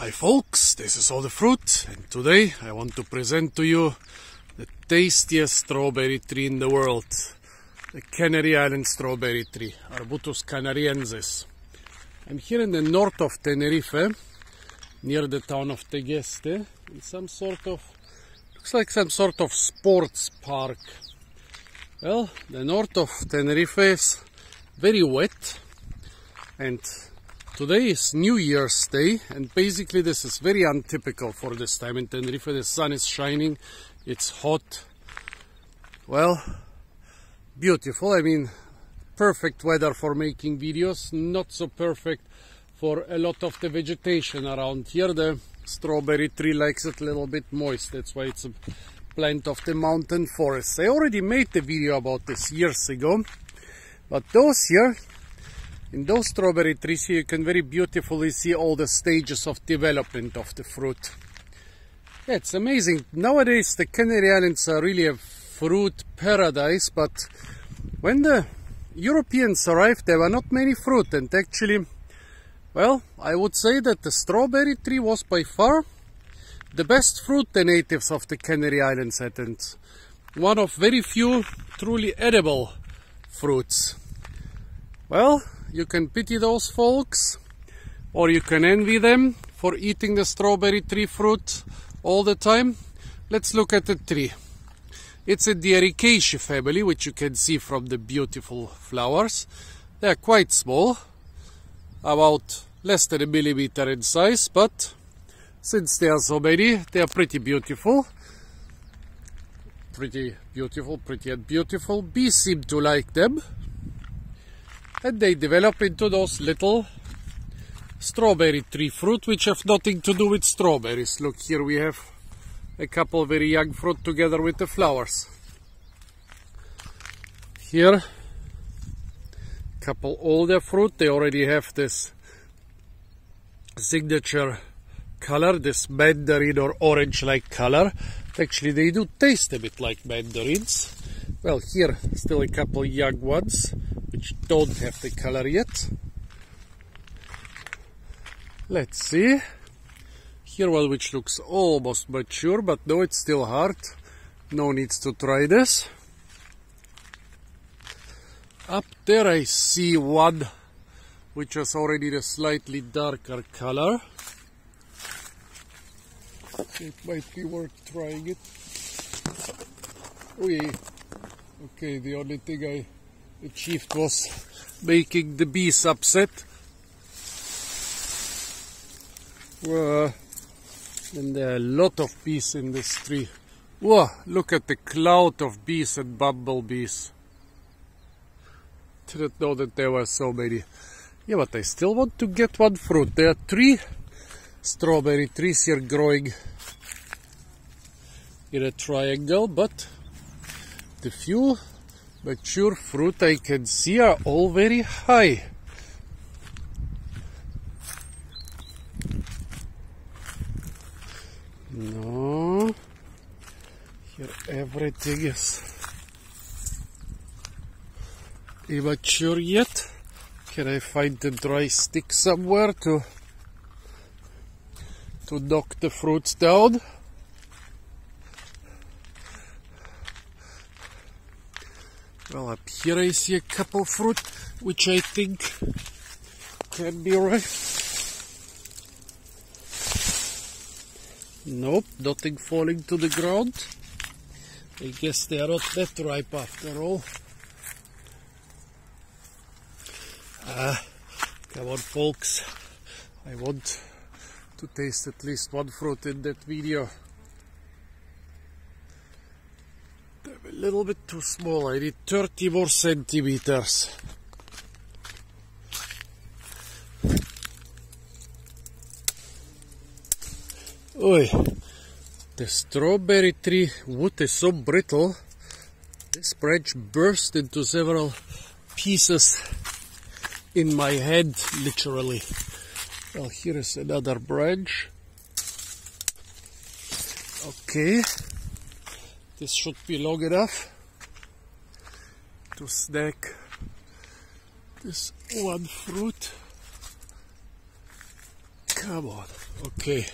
Hi folks, this is all the fruit and today I want to present to you the tastiest strawberry tree in the world. The Canary Island strawberry tree, Arbutus canariensis. I'm here in the north of Tenerife, near the town of Tegueste, in some sort of, looks like some sort of sports park. Well, the north of Tenerife is very wet and Today is New Year's Day, and basically, this is very untypical for this time in Tenerife. The sun is shining, it's hot. Well, beautiful. I mean, perfect weather for making videos, not so perfect for a lot of the vegetation around here. The strawberry tree likes it a little bit moist, that's why it's a plant of the mountain forest. I already made the video about this years ago, but those here in those strawberry trees here you can very beautifully see all the stages of development of the fruit. Yeah, it's amazing. Nowadays the Canary Islands are really a fruit paradise, but when the Europeans arrived there were not many fruit and actually, well, I would say that the strawberry tree was by far the best fruit the natives of the Canary Islands had and one of very few truly edible fruits. Well, you can pity those folks or you can envy them for eating the strawberry tree fruit all the time. Let's look at the tree. It's a the Ericaceae family, which you can see from the beautiful flowers. They are quite small, about less than a millimeter in size, but since there are so many, they are pretty beautiful. Pretty beautiful, pretty and beautiful. Bees seem to like them and they develop into those little strawberry tree fruit which have nothing to do with strawberries. Look here we have a couple very young fruit together with the flowers. Here a couple older fruit they already have this signature color this mandarin or orange like color actually they do taste a bit like mandarins well here still a couple young ones which don't have the color yet. Let's see. Here one which looks almost mature, but no, it's still hard. No needs to try this. Up there I see one which has already the slightly darker color. It might be worth trying it. Yeah. Okay, the only thing I achieved was making the bees upset. And there are a lot of bees in this tree. Whoa, look at the cloud of bees and bumblebees. Didn't know that there were so many. Yeah, but I still want to get one fruit. There are three strawberry trees here growing in a triangle, but the few mature fruit I can see are all very high. No, here everything is immature yet. Can I find the dry stick somewhere to to knock the fruits down? Well, up here I see a couple fruit, which I think can be ripe. Nope, nothing falling to the ground. I guess they are not that ripe after all. Ah, come on folks, I want to taste at least one fruit in that video. A little bit too small. I need 30 more centimeters. Oi, the strawberry tree wood is so brittle. This branch burst into several pieces in my head, literally. Well, here is another branch. Okay. This should be long enough to snack this one fruit. Come on. Okay.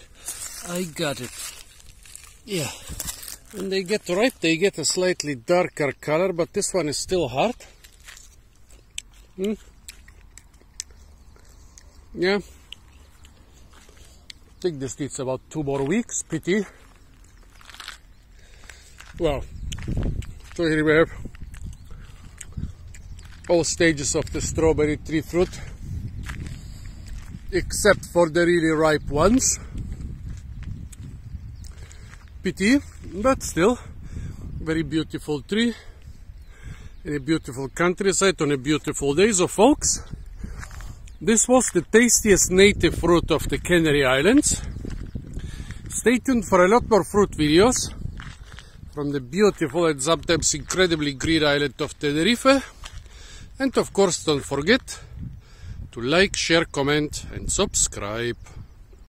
I got it. Yeah. When they get ripe, they get a slightly darker color, but this one is still hard. Hmm? Yeah. I think this needs about two more weeks. Pity. Well, so here we have all stages of the strawberry tree fruit except for the really ripe ones. Pity, but still very beautiful tree in a beautiful countryside on a beautiful day. So folks, this was the tastiest native fruit of the Canary Islands. Stay tuned for a lot more fruit videos from the beautiful and sometimes incredibly green island of Tenerife. And of course, don't forget to like, share, comment, and subscribe.